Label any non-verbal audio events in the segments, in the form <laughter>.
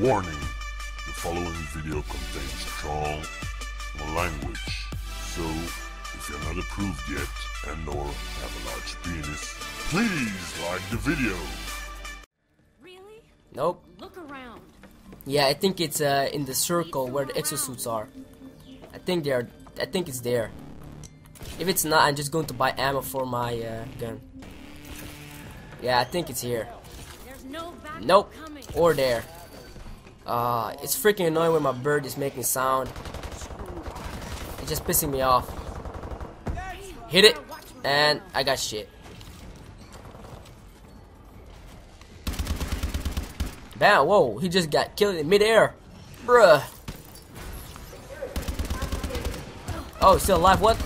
Warning, the following video contains strong language, so if you're not approved yet and or have a large penis, please like the video. Really? Nope. Look around. Yeah, I think it's uh, in the circle where the exosuits are. I think they're. I think it's there. If it's not, I'm just going to buy ammo for my uh, gun. Yeah, I think it's here. No Nope. coming. Or there. Uh, it's freaking annoying when my bird is making sound. It's just pissing me off. Hit it, and I got shit. Bam, whoa, he just got killed in midair. Bruh. Oh, still alive, what?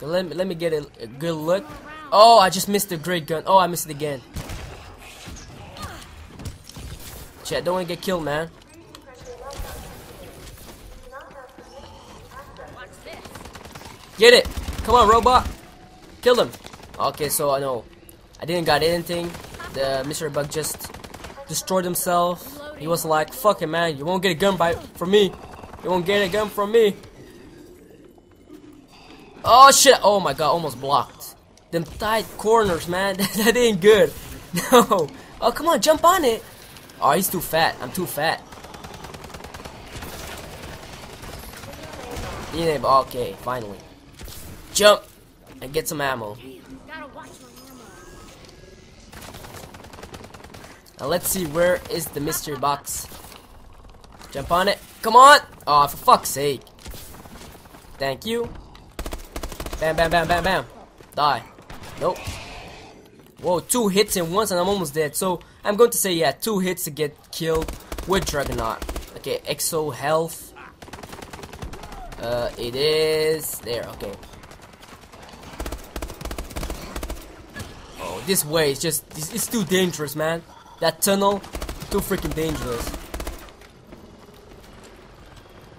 Let me, let me get a, a good look. Oh, I just missed the great gun. Oh, I missed it again. Chat, don't want to get killed, man. Get it! Come on, robot! Kill him! Okay, so I know. I didn't got anything. The Mr. Bug just destroyed himself. He was like, fuck it, man. You won't get a gun by from me. You won't get a gun from me. Oh, shit! Oh my god, almost blocked. Them tight corners, man. <laughs> that ain't good. <laughs> No. Oh, come on, jump on it. Oh, he's too fat. I'm too fat. Okay, finally. Jump and get some ammo. Now let's see where is the mystery box. Jump on it. Come on! Oh, for fuck's sake. Thank you. Bam, bam, bam, bam, bam. Die. Nope. Whoa, two hits in once and I'm almost dead. So I'm going to say yeah, two hits to get killed with Juggernaut. Okay, exo health. Uh, it is there. Okay. Oh, this way is just it's, too dangerous, man. That tunnel, too freaking dangerous.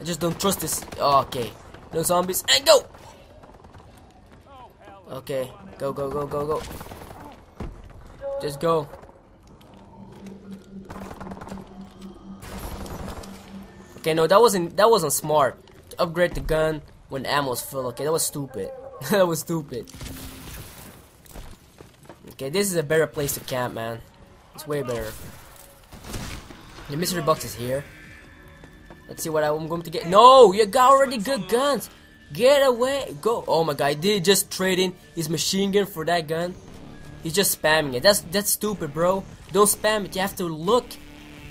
I just don't trust this. Oh, okay, no zombies and go. Okay, go, go, go, go, go. Just go. Okay, no, that wasn't that wasn't smart. To upgrade the gun when ammo's full. Okay, that was stupid. <laughs> that was stupid. Okay, this is a better place to camp, man. It's way better. The mystery box is here. Let's see what I'm going to get. No, you got already good guns. Get away. Go. Oh my god, he just trade in his machine gun for that gun. He's just spamming it. That's that's stupid, bro. Don't spam it. You have to look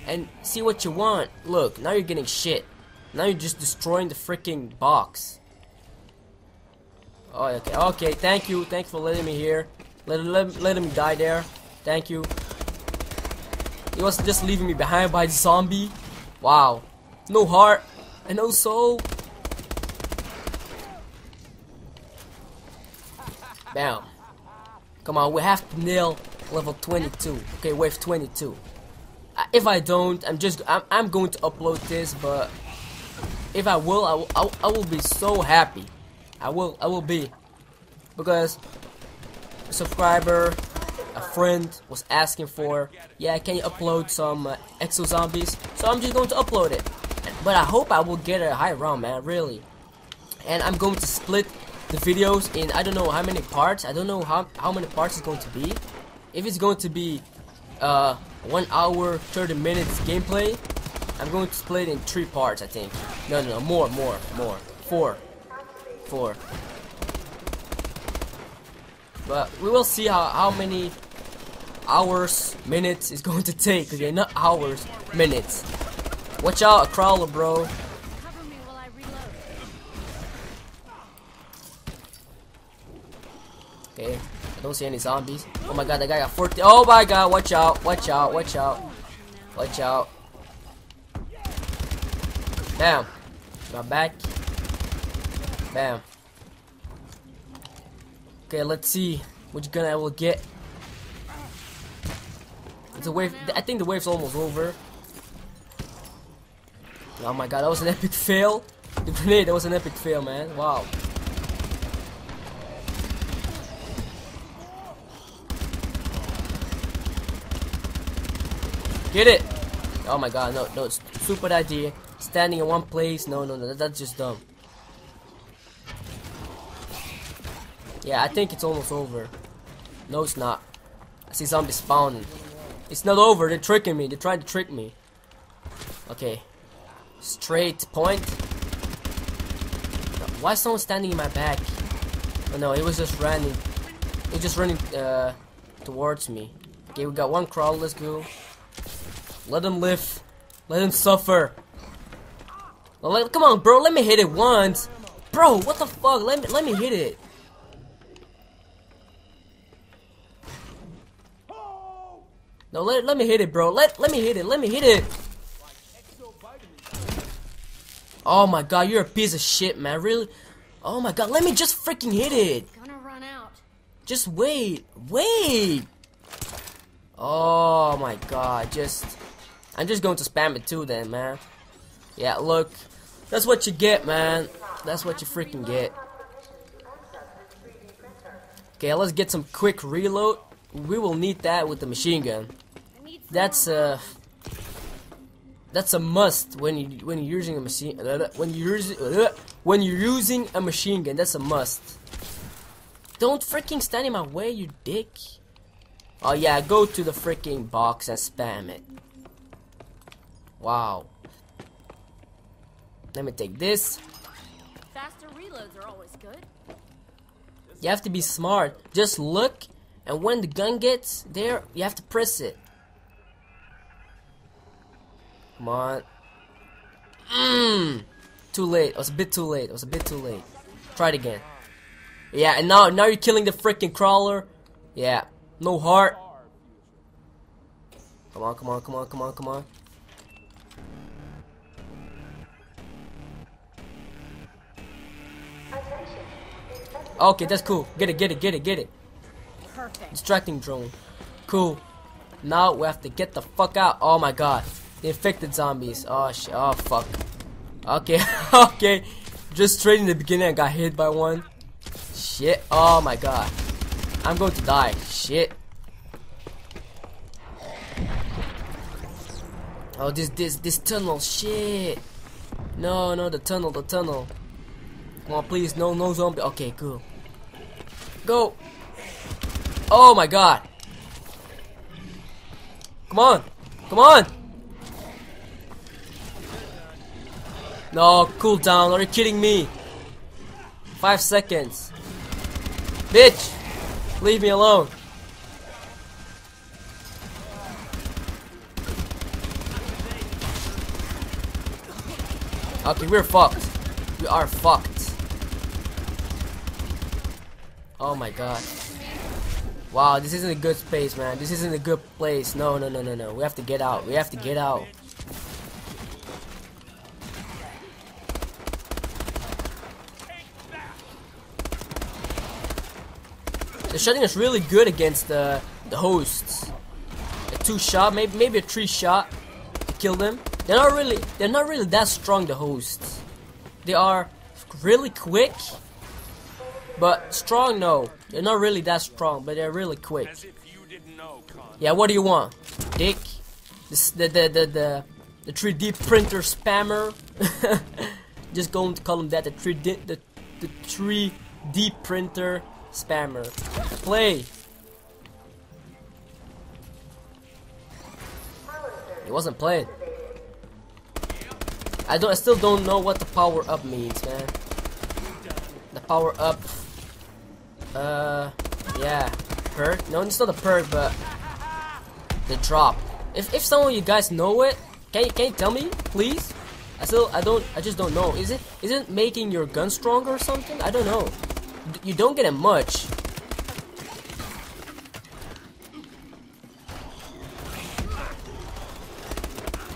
and see what you want. Look, now you're getting shit. Now you're just destroying the freaking box. Oh, okay. Okay, thank you. Thanks for letting me here. Let, let, let him die there. Thank you. He was just leaving me behind by the zombie. Wow. No heart and no soul. Bam. Come on, we have to nail level 22. Okay, wave 22. If I don't, I'm just I'm, I'm going to upload this, but if I will, I will, I will, I will be so happy. I will, I will be because a subscriber, a friend was asking for, yeah, can you upload some uh, exo zombies? So I'm just going to upload it. But I hope I will get a high round, man, really. And I'm going to split the videos in I don't know how many parts. I don't know how how many parts it's going to be. If it's going to be uh one hour 30 minutes gameplay, I'm going to split it in three parts. I think. No, no, no, more, more, more. Four, four. But we will see how how many hours, minutes it's <laughs> going to take. Okay, not hours, minutes. Watch out, crawler, bro. Okay, don't see any zombies. Oh my god, that guy got 40. Oh my god, watch out, watch out, watch out, watch out. Bam. Got back. Bam. Okay, let's see which gun I will get. It's a wave. I think the wave's almost over. Oh my god, that was an <laughs> epic fail. The grenade, <laughs> that was an epic fail, man. Wow. Get it! Oh my god, no, no, stupid idea. Standing in one place, no, no, no, that's just dumb. Yeah, I think it's almost over. No, it's not. I see zombies spawning. It's not over, they're tricking me, they're trying to trick me. Okay. Straight point. Why is someone standing in my back? Oh no, he was just running. He was just running uh, towards me. Okay, we got one crawl, let's go. Let him live. Let him suffer. Let, come on, bro, let me hit it once. Bro, what the fuck? Let me let me hit it. No, let, let me hit it, bro. Let let me hit it. Let me hit it. Oh my god, you're a piece of shit, man. Really? Oh my god, let me just freaking hit it. Gonna run out. Just wait. Wait. Oh my god, just I'm just going to spam it too then, man. Yeah, look. That's what you get, man. That's what you freaking get. Okay, let's get some quick reload. We will need that with the machine gun. That's a that's a must when you when you're using a machine uh, when you're uh, when you're using a machine gun. That's a must. Don't freaking stand in my way, you dick. Oh yeah, go to the freaking box and spam it. Wow. Let me take this. faster reloads are always good. You have to be smart. Just look, and when the gun gets there, you have to press it. Come on. Mmm. Too late. It was a bit too late. It was a bit too late. Try it again. Yeah, and now now you're killing the freaking crawler. Yeah. No heart. Come on, come on, come on, come on, come on. Okay, that's cool. Get it, get it, get it, get it. Perfect. Distracting drone. Cool. Now we have to get the fuck out. Oh my god. The infected zombies. Oh shit. Oh fuck. Okay. <laughs> okay. Just straight in the beginning I got hit by one. Shit. Oh my god. I'm going to die. Shit. Oh this this this tunnel. Shit. No, no, the tunnel, the tunnel. Come on, please. No, no zombie. Okay, cool. Go. Oh my god. Come on. Come on. No, cool down. Are you kidding me? Five seconds. Bitch. Leave me alone. Okay, we're fucked. We are fucked. Oh my god. Wow, this isn't a good space, man. This isn't a good place. No, no, no, no, no. We have to get out. We have to get out. The shotgun is really good against the the hosts. A two shot, maybe maybe a three shot to kill them. They're not really they're not really that strong. The hosts. They are really quick, but strong. No, they're not really that strong, but they're really quick. Yeah, what do you want, Dick? This the the the the, the 3D printer spammer. <laughs> Just going to call him that. The 3D the the 3D printer spammer. Play. It wasn't playing. I don't. I still don't know what the power up means, man. The power up. Uh, yeah, perk. No, it's not a perk, but the drop. If if some of you guys know it, can you can you tell me, please? I still I don't I just don't know. Is it is it making your gun stronger or something? I don't know. D- You don't get it much.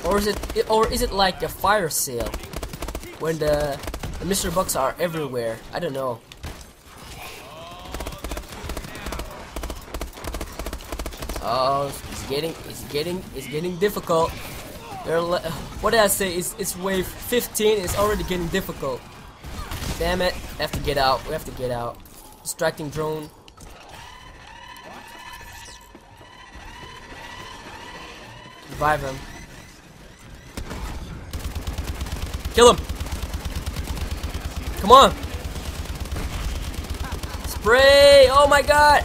Or is it or is it like a fire sale when the, the Mr. Bucks are everywhere? I don't know. Oh, it's getting it's getting it's getting difficult. They're what did I say? It's it's wave 15. It's already getting difficult. Damn it! We have to get out. We have to get out. Distracting drone. Revive him. Kill him. Come on. Spray. Oh my god.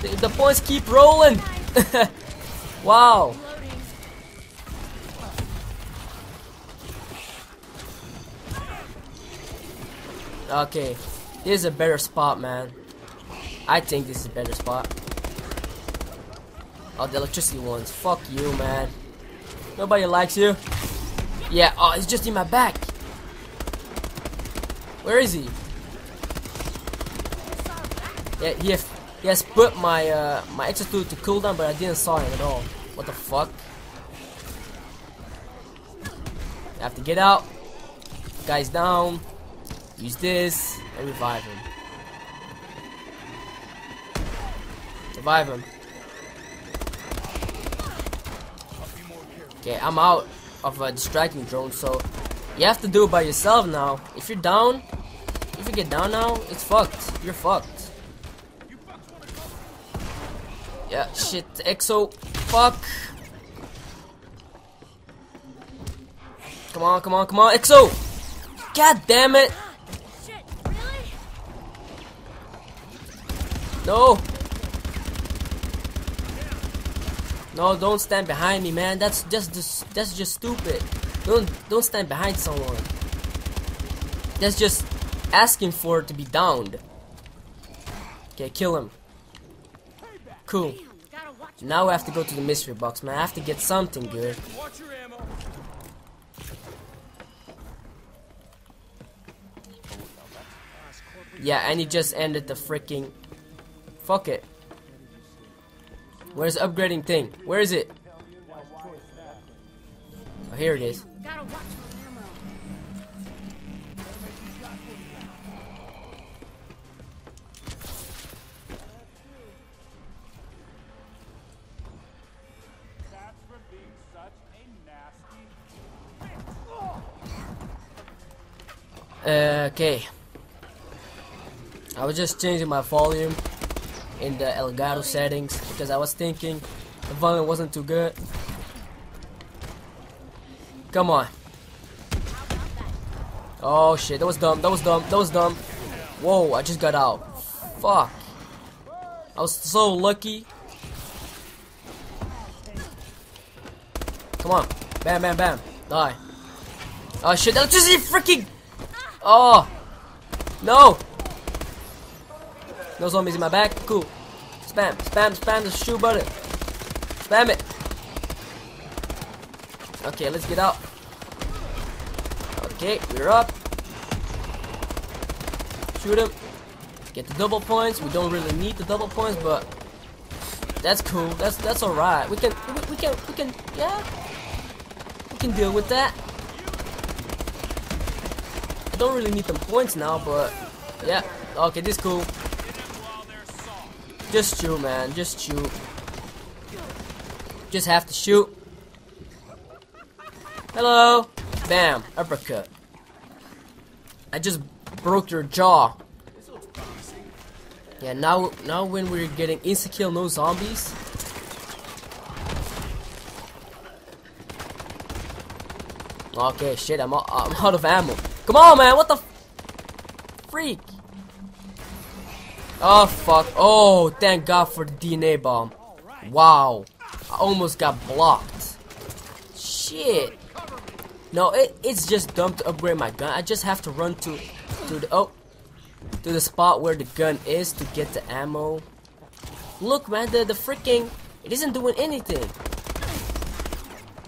The, the points keep rolling. <laughs> wow. Okay. This is a better spot, man. I think this is a better spot. Oh, the electricity ones. Fuck you, man. Nobody likes you. Yeah, oh, it's just in my back. Where is he? Yeah, he he has put my uh, my execute to cooldown, but I didn't saw him at all. What the fuck? I have to get out. Guy's down. Use this and revive him. Revive him. Okay, I'm out of a distracting drone, so you have to do it by yourself now. If you're down, if you get down now, it's fucked. You're fucked. Yeah, shit, EXO, fuck. Come on, come on, come on, EXO! God damn it! No! No, don't stand behind me, man. That's just just that's just stupid. Don't don't stand behind someone. That's just asking for it to be downed. Okay, kill him. Cool. Now we have to go to the mystery box, man. I have to get something good. Yeah, and he just ended the freaking. Fuck it. Where's upgrading thing? Where is it? Oh, here it is. Okay. I was just changing my volume in the Elgato settings because I was thinking the volume wasn't too good. Come on. Oh shit, that was dumb, that was dumb, that was dumb. Whoa, I just got out. Fuck. I was so lucky. Come on. Bam, bam, bam. Die. Oh shit, electricity freaking. Oh. No. No zombies in my back. Cool. Spam, spam, spam the shoe button. Spam it. Okay, let's get out. Okay, we're up. Shoot him. Get the double points. We don't really need the double points, but that's cool. That's that's all right. We can we, we can we can yeah. We can deal with that. Don't really need them points now, but yeah. Okay, this cool. They're soft. Just shoot, man. Just shoot. Just have to shoot. Hello. Bam. Uppercut. I just broke your jaw. Yeah, now now when we're getting insta kill, no zombies. Okay, shit, I'm, I'm out of ammo. Come on, man, what the freak? Oh, fuck. Oh, thank God for the DNA bomb. Wow. I almost got blocked. Shit. No, it, it's just dumb to upgrade my gun. I just have to run to, to the, oh, to the spot where the gun is to get the ammo. Look, man, the, the freaking, it isn't doing anything.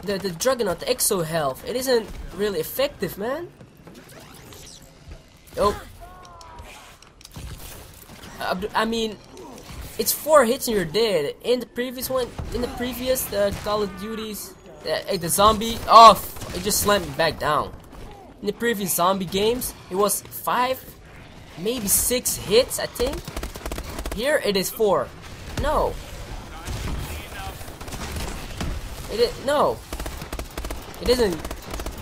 The, the Juggernaut, the Exo Health, it isn't really effective, man. Oh. I mean, it's four hits and you're dead. In the previous one, in the previous uh, Call of Duties, uh, the zombie, oh, it just slammed me back down. In the previous zombie games, it was five, maybe six hits, I think. Here it is four. No. It is no. It isn't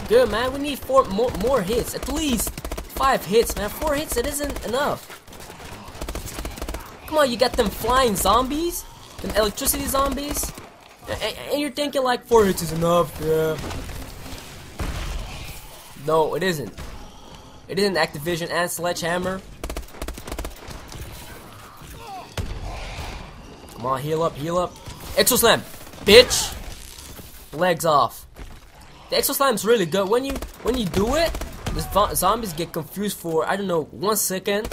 good, man. We need four more more hits, at least five hits, man. Four hits, it isn't enough. Come on, you got them flying zombies, them electricity zombies. And, and you're thinking like four hits is enough, yeah. No, it isn't. It isn't Activision and Sledgehammer. Come on, heal up, heal up. Exo Slam, bitch. Legs off. The Exo Slam's really good. When you when you do it, the zombies get confused for I don't know one second,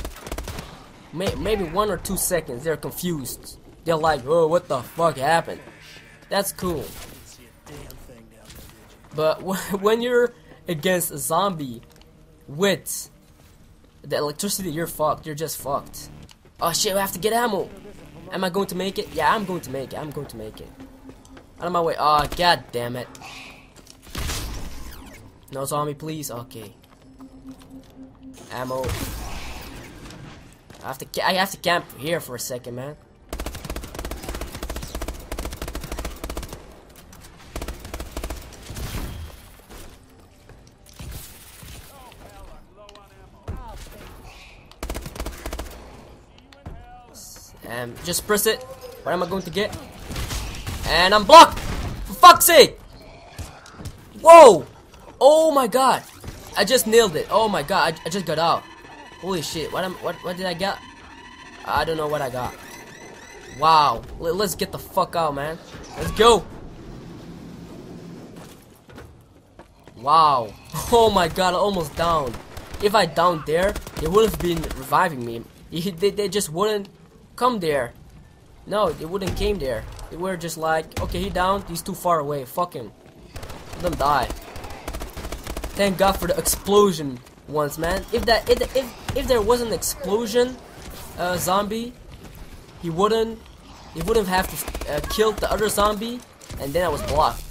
may, maybe one or two seconds. They're confused. They're like, oh, what the fuck happened? That's cool. But wh- <laughs> when you're against a zombie with the electricity, you're fucked. You're just fucked. Oh shit, I have to get ammo. Am I going to make it? Yeah, I'm going to make it. I'm going to make it. Out of my way. Oh, god damn it. No zombie, please. Okay. Ammo. I have to. I have to camp here for a second, man. And just press it. What am I going to get? And I'm blocked! For fuck's sake! Whoa! Oh my god! I just nailed it. Oh my god, I, I just got out. Holy shit, what, am, what what did I get? I don't know what I got. Wow. Let, let's get the fuck out, man. Let's go! Wow. <laughs> Oh my god, almost down. If I down there, they would have been reviving me. They, they just wouldn't come there. No, they wouldn't came there. They were just like, okay, he down, he's too far away. Fuck him. Let him die. Thank God for the explosion once, man. If that, if if, if there was an explosion, uh, zombie, he wouldn't, he wouldn't have to uh, kill the other zombie, and then I was blocked.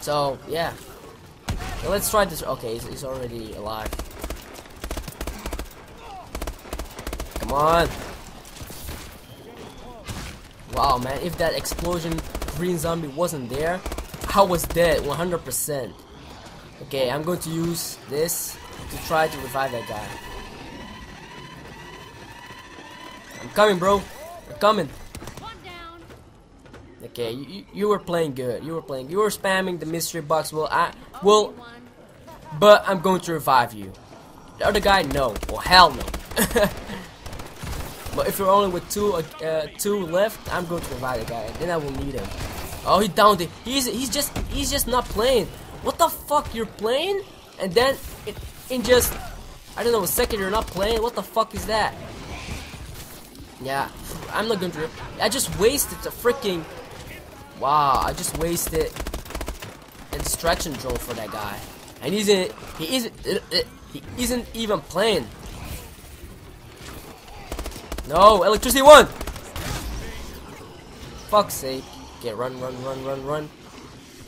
So yeah. Okay, let's try this. Okay, he's, he's already alive. Come on. Wow, man, if that explosion green zombie wasn't there, I was dead 100%. Okay, I'm going to use this to try to revive that guy. I'm coming, bro. I'm coming. Okay, you, you- were playing good. You were playing. You were spamming the mystery box. Well, I well, but I'm going to revive you. The other guy, no. Well, hell no. <laughs> but if you're only with two, uh, two left, I'm going to revive the guy. Then I will need him. Oh, he downed it. He's he's just he's just not playing. What the fuck? You're playing, and then in, in just I don't know a second you're not playing. What the fuck is that? Yeah, I'm not going to. I just wasted the freaking. Wow, I just wasted a distraction drone for that guy, and he's in. He isn't. uh, uh, He isn't even playing. No, electricity one. Fuck's sake! Okay, run, run, run, run, run,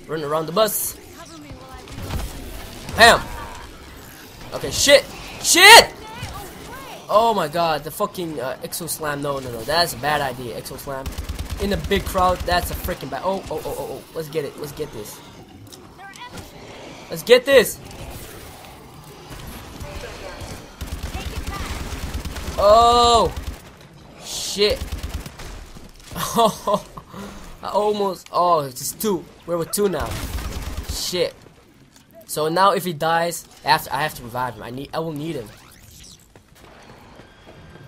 run around the bus. Bam. Okay, shit, shit. Oh my god, the fucking uh, Exo Slam. No, no, no, that's a bad idea. Exo Slam in a big crowd. That's a freaking bad. Oh, oh, oh, oh, oh. Let's get it. Let's get this. Let's get this. Oh, shit. Oh, <laughs> I almost. Oh, it's just two. We're with two now. Shit. So now, if he dies, after I have to revive him. I need. I will need him.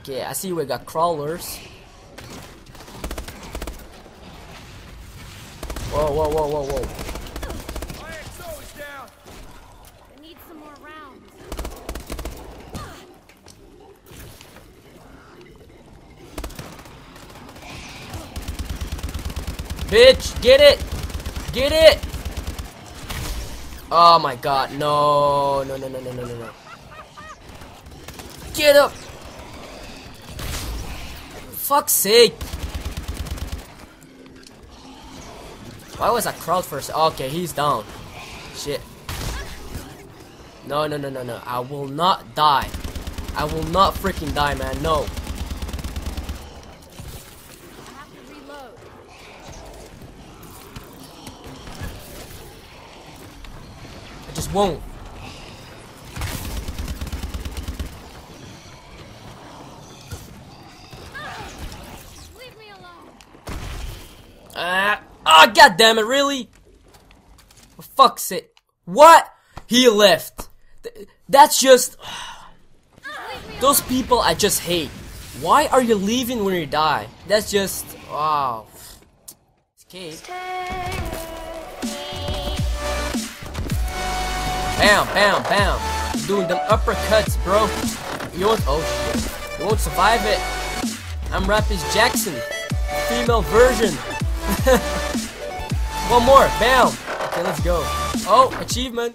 Okay, I see we got crawlers. Whoa, whoa, whoa, whoa, whoa. IXO is down. I need some more rounds. Bitch, get it! Get it! Oh my god, no, no, no, no, no, no, no, no. Get up! Fuck's sake! Why was that crowd first? Okay, he's down. Shit. No, no, no, no, no. I will not die. I will not freaking die, man. No. Just won't. Ah, Oh, god damn it, really? For fuck's sake. What? He left. Th- That's just. Those people I just hate. Why are you leaving when you die? That's just. Wow. Escape. Bam, bam, bam. Doing them uppercuts, bro. You won't. Oh shit. You won't survive it. I'm Rapis Jackson. Female version. <laughs> One more. Bam. Okay, let's go. Oh, achievement.